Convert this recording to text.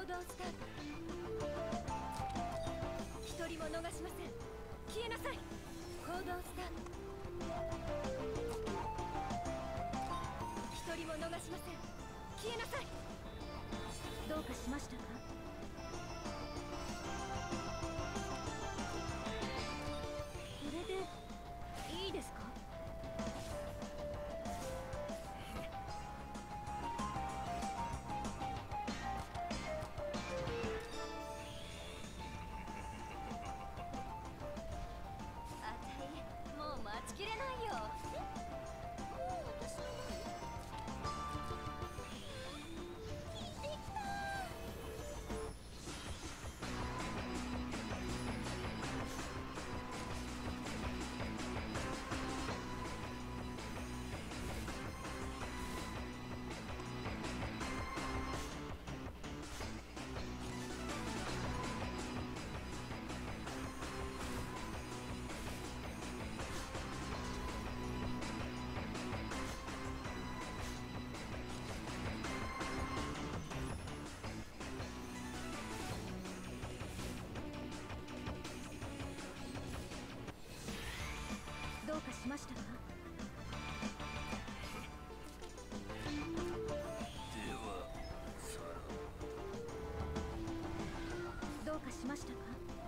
行動スタート一人も逃しません。消えなさい行動スタート一人も逃しません。消えなさい。どうかしましたか？かしましたか？